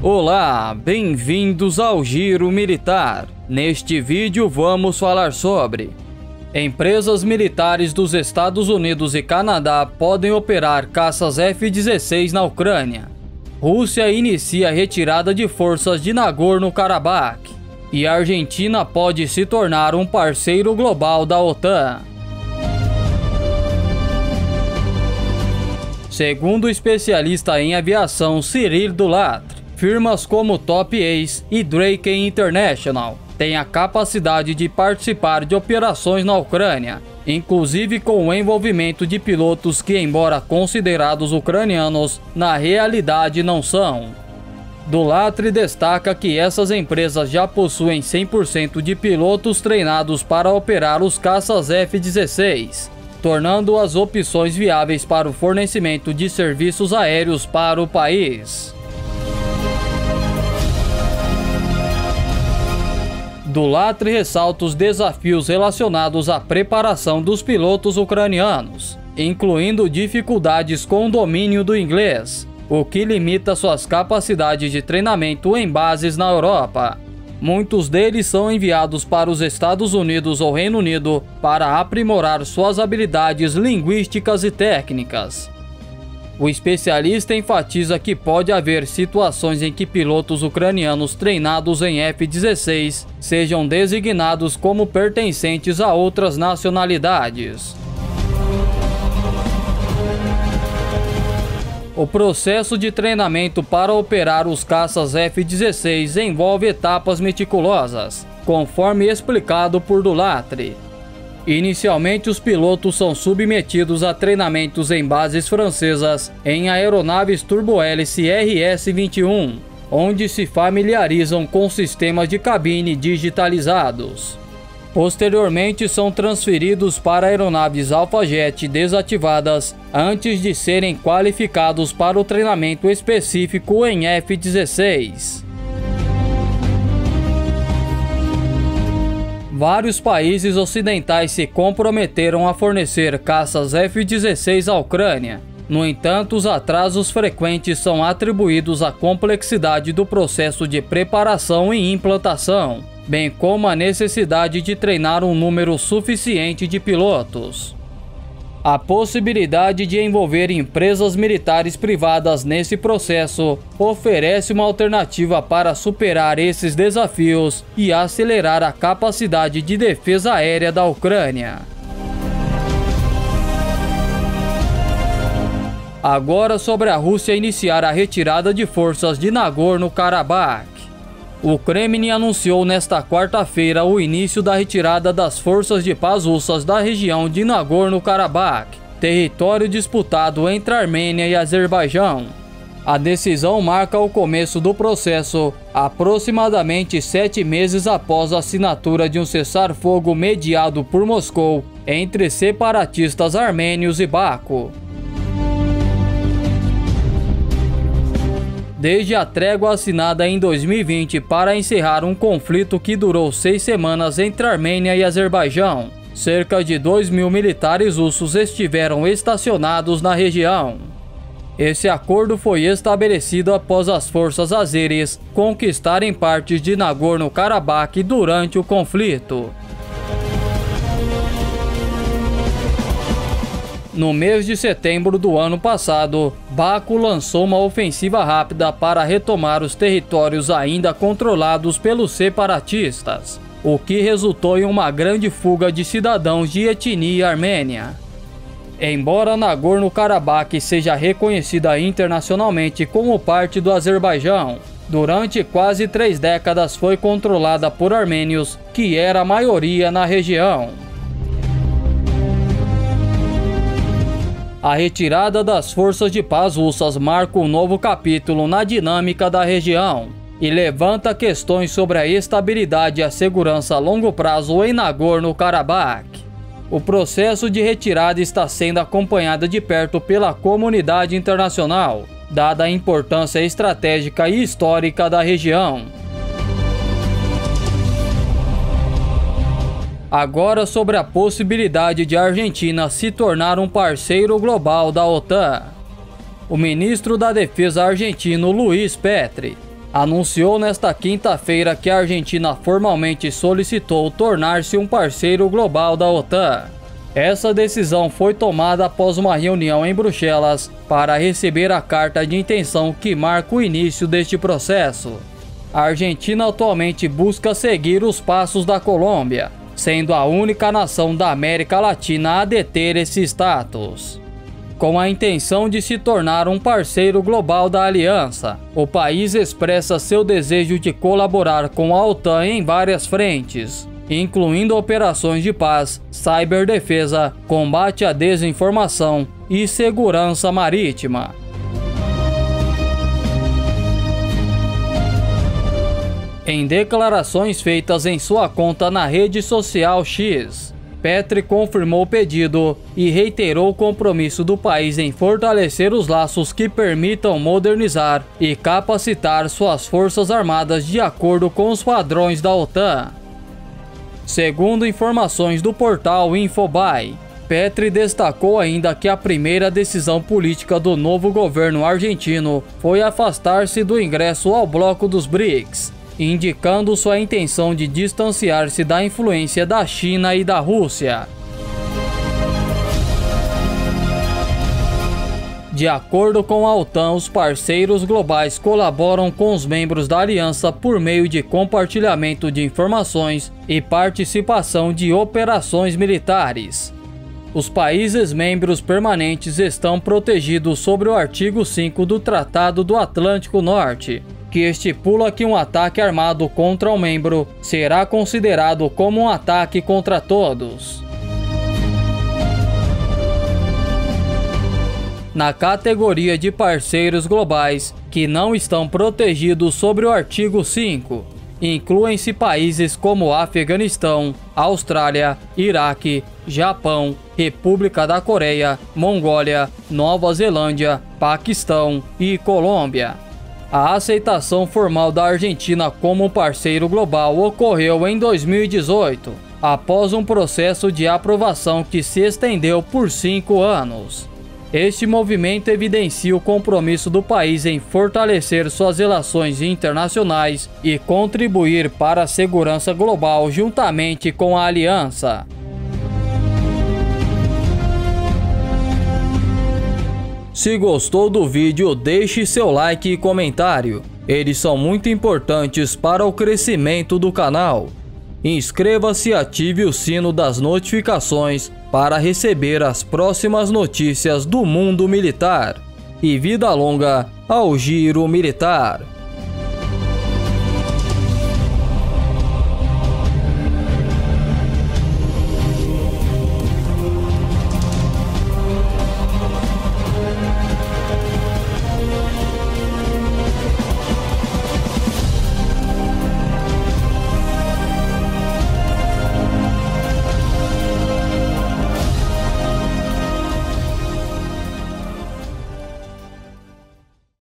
Olá, bem-vindos ao Giro Militar. Neste vídeo vamos falar sobre Empresas militares dos Estados Unidos e Canadá podem operar caças F-16 na Ucrânia. Rússia inicia a retirada de forças de Nagorno-Karabakh. E a Argentina pode se tornar um parceiro global da OTAN. Segundo o especialista em aviação Cyril Dulatre, firmas como Top Ace e Drake International têm a capacidade de participar de operações na Ucrânia, inclusive com o envolvimento de pilotos que, embora considerados ucranianos, na realidade não são. Dulatre destaca que essas empresas já possuem 100% de pilotos treinados para operar os caças F-16, tornando as opções viáveis para o fornecimento de serviços aéreos para o país. Dulatre ressalta os desafios relacionados à preparação dos pilotos ucranianos, incluindo dificuldades com o domínio do inglês, o que limita suas capacidades de treinamento em bases na Europa. Muitos deles são enviados para os Estados Unidos ou Reino Unido para aprimorar suas habilidades linguísticas e técnicas. O especialista enfatiza que pode haver situações em que pilotos ucranianos treinados em F-16 sejam designados como pertencentes a outras nacionalidades. O processo de treinamento para operar os caças F-16 envolve etapas meticulosas, conforme explicado por Dulatre. Inicialmente, os pilotos são submetidos a treinamentos em bases francesas em aeronaves turbohélice RS-21, onde se familiarizam com sistemas de cabine digitalizados. Posteriormente, são transferidos para aeronaves Alpha-Jet desativadas antes de serem qualificados para o treinamento específico em F-16. Vários países ocidentais se comprometeram a fornecer caças F-16 à Ucrânia. No entanto, os atrasos frequentes são atribuídos à complexidade do processo de preparação e implantação, bem como a necessidade de treinar um número suficiente de pilotos. A possibilidade de envolver empresas militares privadas nesse processo oferece uma alternativa para superar esses desafios e acelerar a capacidade de defesa aérea da Ucrânia. Agora sobre a Rússia iniciar a retirada de forças de Nagorno-Karabakh. O Kremlin anunciou nesta quarta-feira o início da retirada das forças de paz russas da região de Nagorno-Karabakh, território disputado entre Armênia e Azerbaijão. A decisão marca o começo do processo, aproximadamente sete meses após a assinatura de um cessar-fogo mediado por Moscou entre separatistas armênios e Baco. Desde a trégua assinada em 2020 para encerrar um conflito que durou seis semanas entre Armênia e Azerbaijão. Cerca de 2 mil militares russos estiveram estacionados na região. Esse acordo foi estabelecido após as forças azeres conquistarem partes de Nagorno-Karabakh durante o conflito. No mês de setembro do ano passado, Baku lançou uma ofensiva rápida para retomar os territórios ainda controlados pelos separatistas, o que resultou em uma grande fuga de cidadãos de etnia armênia. Embora Nagorno-Karabakh seja reconhecida internacionalmente como parte do Azerbaijão, durante quase três décadas foi controlada por armênios, que era a maioria na região. A retirada das forças de paz russas marca um novo capítulo na dinâmica da região e levanta questões sobre a estabilidade e a segurança a longo prazo em Nagorno-Karabakh. O processo de retirada está sendo acompanhado de perto pela comunidade internacional, dada a importância estratégica e histórica da região. Agora sobre a possibilidade de a Argentina se tornar um parceiro global da OTAN. O ministro da Defesa argentino Luiz Petri anunciou nesta quinta-feira que a Argentina formalmente solicitou tornar-se um parceiro global da OTAN. Essa decisão foi tomada após uma reunião em Bruxelas para receber a carta de intenção que marca o início deste processo. A Argentina atualmente busca seguir os passos da Colômbia, sendo a única nação da América Latina a deter esse status. Com a intenção de se tornar um parceiro global da aliança, o país expressa seu desejo de colaborar com a OTAN em várias frentes, incluindo operações de paz, ciberdefesa, combate à desinformação e segurança marítima. Em declarações feitas em sua conta na rede social X, Petri confirmou o pedido e reiterou o compromisso do país em fortalecer os laços que permitam modernizar e capacitar suas forças armadas de acordo com os padrões da OTAN. Segundo informações do portal Infobae, Petri destacou ainda que a primeira decisão política do novo governo argentino foi afastar-se do ingresso ao bloco dos BRICS indicando sua intenção de distanciar-se da influência da China e da Rússia. De acordo com a OTAN, os parceiros globais colaboram com os membros da aliança por meio de compartilhamento de informações e participação de operações militares. Os países membros permanentes estão protegidos sobre o artigo 5 do Tratado do Atlântico Norte, que estipula que um ataque armado contra um membro será considerado como um ataque contra todos. Na categoria de parceiros globais que não estão protegidos sobre o artigo 5, incluem-se países como Afeganistão, Austrália, Iraque, Japão, República da Coreia, Mongólia, Nova Zelândia, Paquistão e Colômbia. A aceitação formal da Argentina como parceiro global ocorreu em 2018, após um processo de aprovação que se estendeu por cinco anos. Este movimento evidencia o compromisso do país em fortalecer suas relações internacionais e contribuir para a segurança global juntamente com a aliança. Se gostou do vídeo, deixe seu like e comentário. Eles são muito importantes para o crescimento do canal. Inscreva-se e ative o sino das notificações para receber as próximas notícias do mundo militar. E vida longa ao Giro Militar.